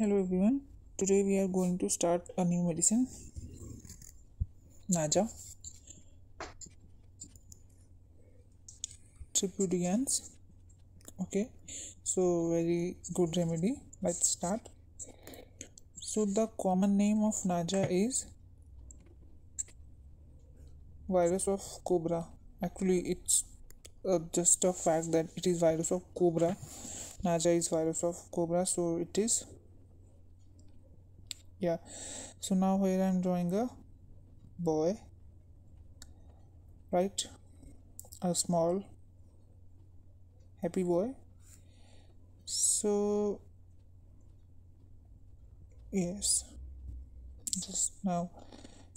Hello everyone. Today we are going to start a new medicine, Naja tripudians. Okay, so very good remedy. Let's start. So the common name of Naja is virus of cobra. Actually, it's uh, just a fact that it is virus of cobra. Naja is virus of cobra, so it is yeah. So now here i'm drawing a boy right? A small happy boy. So yes. Just now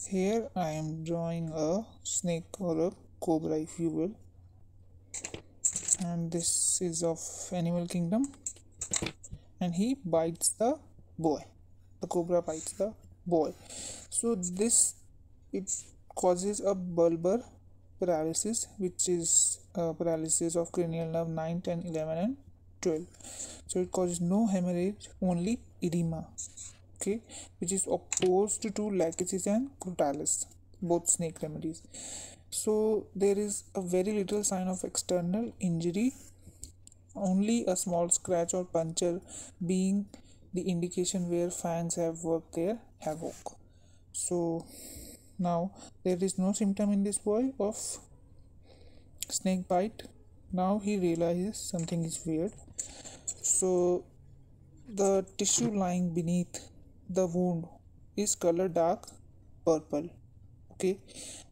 here i am drawing a snake or a cobra if you will. And this is of animal kingdom. And he bites the boy the cobra bites the boy. So this it causes a bulbar paralysis which is paralysis of cranial nerve 9 10 11 and 12 so it causes no hemorrhage only edema okay which is opposed to lachesis and crotalus both snake remedies. So there is a very little sign of external injury only a small scratch or puncture being the indication where fangs have worked their havoc. So now there is no symptom in this boy of snake bite. Now he realizes something is weird. So the tissue lying beneath the wound is color dark purple okay?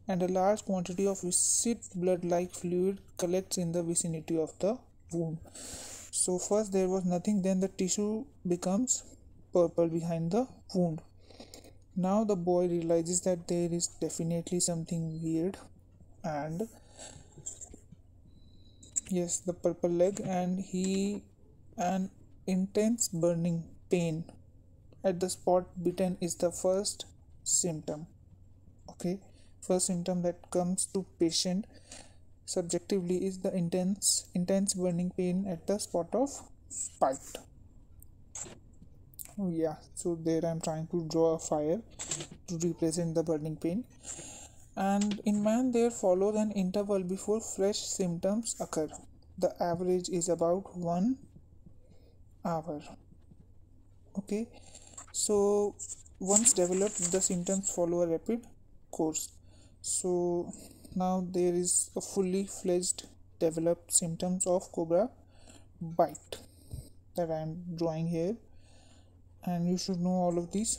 And a large quantity of viscid blood like fluid collects in the vicinity of the wound so first there was nothing then the tissue becomes purple behind the wound. Now the boy realizes that there is definitely something weird and yes the purple leg and he an intense burning pain at the spot bitten is the first symptom. Okay? First symptom that comes to patient subjectively is the intense intense burning pain at the spot of bite oh yeah. So there i'm trying to draw a fire to represent the burning pain. And in man there follows an interval before fresh symptoms occur. The average is about one hour. Okay? So once developed the symptoms follow a rapid course. So now there is a fully fledged developed symptoms of cobra bite that I am drawing here. And you should know all of these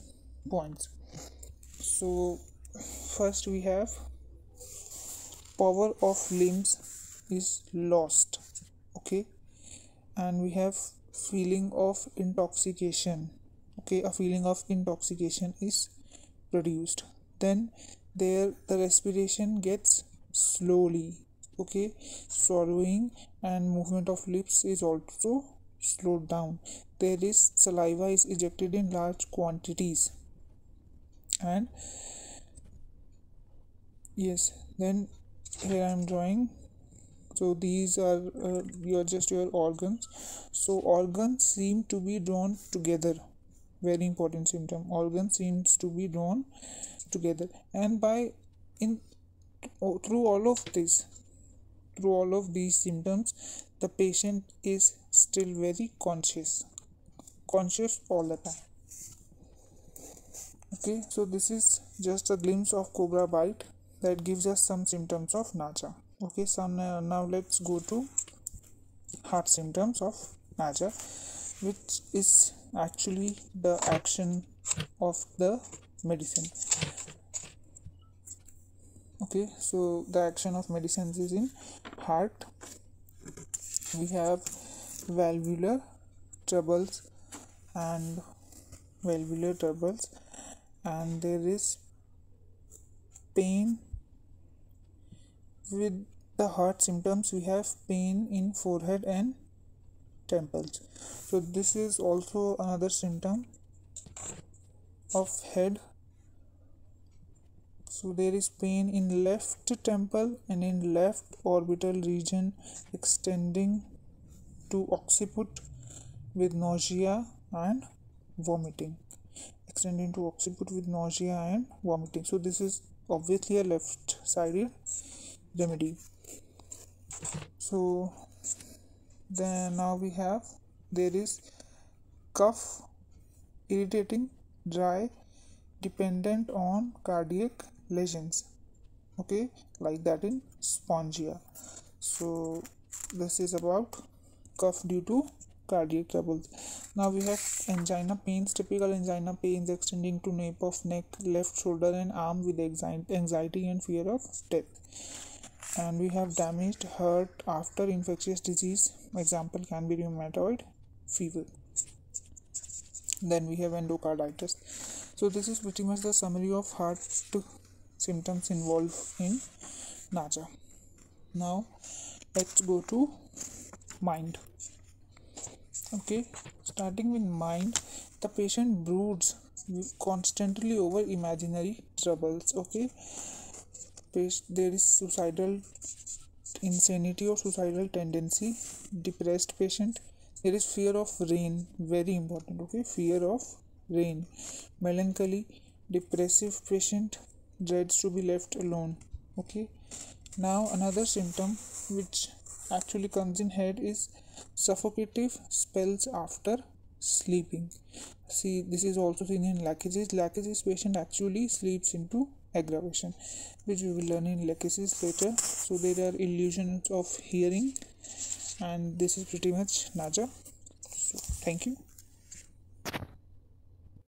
points. So first we have power of limbs is lost okay? And we have feeling of intoxication okay? A feeling of intoxication is produced then there the respiration gets slowly okay? Swallowing and movement of lips is also slowed down. There is saliva is ejected in large quantities. And yes then here i am drawing. So these are uh, your just your organs. So organs seem to be drawn together very important symptom. Organ seems to be drawn together. And by in through all of this through all of these symptoms the patient is still very conscious conscious all the time. Okay so this is just a glimpse of cobra bite that gives us some symptoms of naja okay so now, now let's go to heart symptoms of naja which is actually the action of the medicine. Okay so the action of medicines is in heart. We have valvular troubles and valvular troubles and there is pain with the heart symptoms. We have pain in forehead and temples so this is also another symptom of head. So there is pain in left temple and in left orbital region extending to occiput with nausea and vomiting. Extending to occiput with nausea and vomiting. So this is obviously a left sided remedy. So then now we have. There is cough irritating dry dependent on cardiac lesions. Okay like that in spongia. So this is about cough due to cardiac troubles. Now we have angina pains typical angina pains extending to nape of neck left shoulder and arm with anxiety and fear of death and we have damaged heart after infectious disease. Example can be rheumatoid fever. Then we have endocarditis. So this is pretty much the summary of heart symptoms involved in naja now let's go to mind. Okay starting with mind the patient broods constantly over imaginary troubles okay there is suicidal insanity or suicidal tendency depressed patient. There is fear of rain very important okay? Fear of rain. Melancholy depressive patient dreads to be left alone okay? Now another symptom which actually comes in head is suffocative spells after sleeping. See this is also seen in lachesis lachesis patient actually sleeps into aggravation which we will learn in lachesis later. So there are illusions of hearing and this is pretty much naja. So thank you